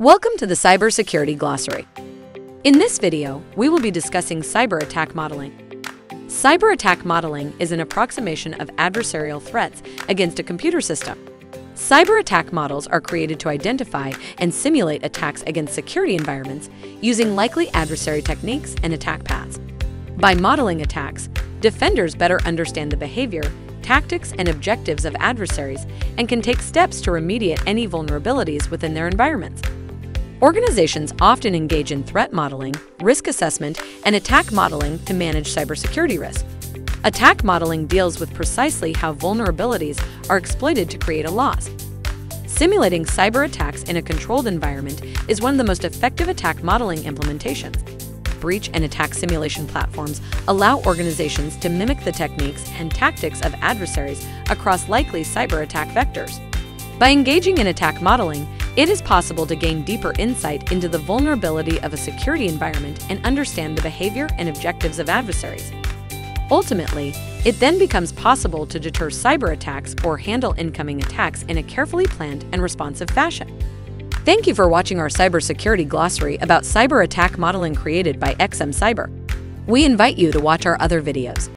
Welcome to the Cybersecurity Glossary. In this video, we will be discussing cyber attack modeling. Cyber attack modeling is an approximation of adversarial threats against a computer system. Cyber attack models are created to identify and simulate attacks against security environments using likely adversary techniques and attack paths. By modeling attacks, defenders better understand the behavior, tactics, and objectives of adversaries and can take steps to remediate any vulnerabilities within their environments. Organizations often engage in threat modeling, risk assessment, and attack modeling to manage cybersecurity risk. Attack modeling deals with precisely how vulnerabilities are exploited to create a loss. Simulating cyber attacks in a controlled environment is one of the most effective attack modeling implementations breach and attack simulation platforms allow organizations to mimic the techniques and tactics of adversaries across likely cyber attack vectors. By engaging in attack modeling, it is possible to gain deeper insight into the vulnerability of a security environment and understand the behavior and objectives of adversaries. Ultimately, it then becomes possible to deter cyber attacks or handle incoming attacks in a carefully planned and responsive fashion. Thank you for watching our cybersecurity glossary about cyber attack modeling created by XM Cyber. We invite you to watch our other videos.